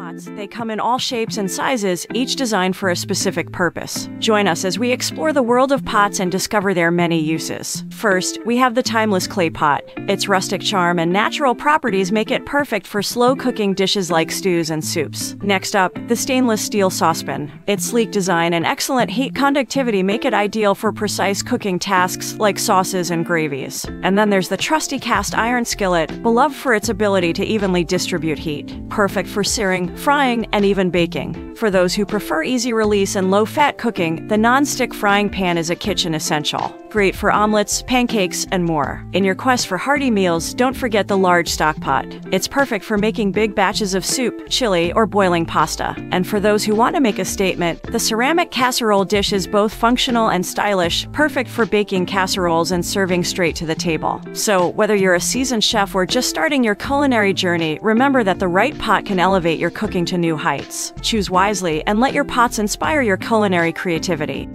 pots. They come in all shapes and sizes, each designed for a specific purpose. Join us as we explore the world of pots and discover their many uses. First, we have the timeless clay pot. Its rustic charm and natural properties make it perfect for slow cooking dishes like stews and soups. Next up, the stainless steel saucepan. Its sleek design and excellent heat conductivity make it ideal for precise cooking tasks like sauces and gravies. And then there's the trusty cast iron skillet, beloved for its ability to evenly distribute heat. Perfect for searing, frying, and even baking. For those who prefer easy release and low fat cooking, the non-stick frying pan is a kitchen essential. Great for omelets, pancakes, and more. In your quest for hearty meals, don't forget the large stock pot. It's perfect for making big batches of soup, chili, or boiling pasta. And for those who want to make a statement, the ceramic casserole dish is both functional and stylish, perfect for baking casseroles and serving straight to the table. So, whether you're a seasoned chef or just starting your culinary journey, remember that the right pot can elevate your cooking to new heights. Choose wisely and let your pots inspire your culinary creativity.